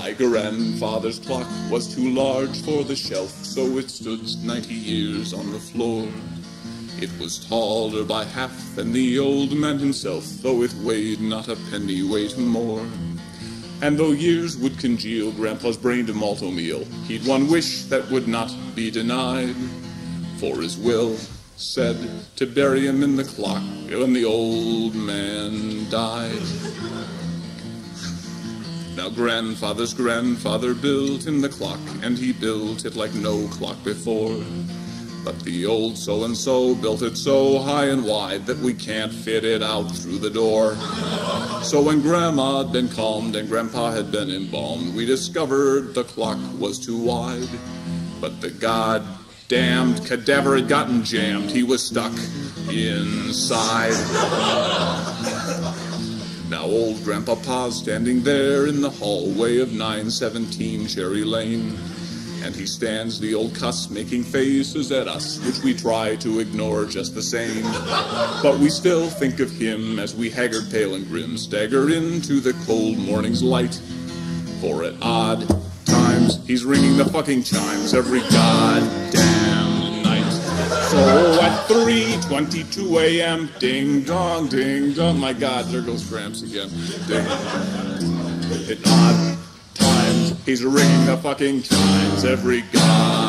My grandfather's clock was too large for the shelf, so it stood 90 years on the floor. It was taller by half than the old man himself, though it weighed not a penny weight more. And though years would congeal Grandpa's brain to Malt-O-Meal, he'd one wish that would not be denied. For his will said to bury him in the clock when the old man died. Now grandfather's grandfather built him the clock, and he built it like no clock before. But the old so-and-so built it so high and wide that we can't fit it out through the door. So when Grandma had been calmed and Grandpa had been embalmed, we discovered the clock was too wide. But the goddamned cadaver had gotten jammed. He was stuck inside. Now old Grandpapa's standing there in the hallway of 917 Cherry Lane. And he stands the old cuss making faces at us, which we try to ignore just the same. But we still think of him as we haggard, pale, and grim stagger into the cold morning's light. For at odd times, he's ringing the fucking chimes every goddamn 3.22 a.m., ding dong, ding dong. My God, there goes Gramps again. Ding. At odd times, he's ringing the fucking chimes every goddamn